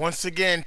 Once again,